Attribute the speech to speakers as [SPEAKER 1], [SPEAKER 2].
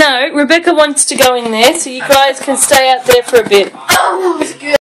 [SPEAKER 1] No, Rebecca wants to go in there, so you guys can stay out there for a bit.